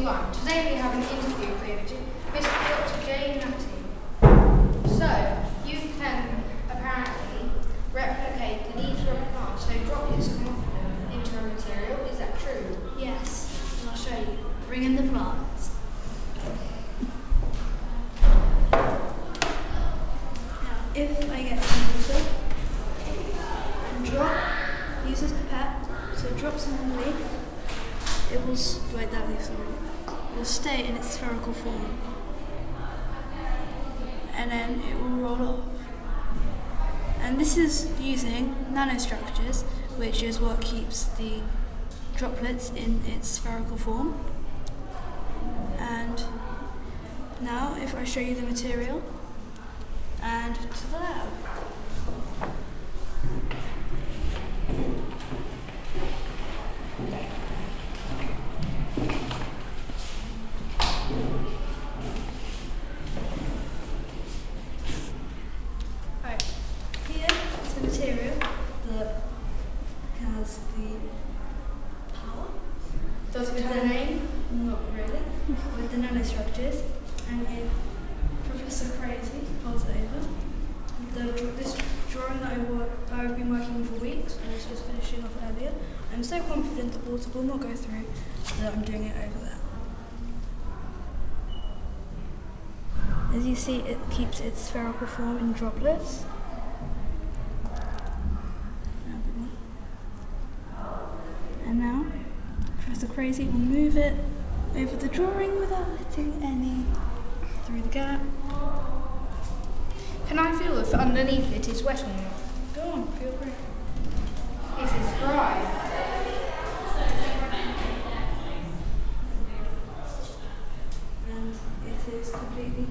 1. Today we have an interview with Mr. Dr. Jane Nutty. So, you can apparently replicate the leaves of a plant, so droplets come off into a material. Is that true? Yes, and I'll show you. Bring in the plants. Now, if I get some water and drop, use this pipette, so drops on the leaf, it will, wait, that will stay in its spherical form. And then it will roll off. And this is using nanostructures, which is what keeps the droplets in its spherical form. And now, if I show you the material and to the lab. Right, here is the material that has the power Does it have a name? not really. With the nanostructures, and if Professor Crazy holds it over, the, this drawing that I work, I've been working on for weeks, and I was just finishing off earlier, I'm so confident the water will not go through that I'm doing it over there. As you see, it keeps its spherical form in droplets. And now, Professor Crazy will move it over the drawing without letting any through the gap. Can I feel if underneath it is wet or not? Go on, feel free. It is dry. And it is completely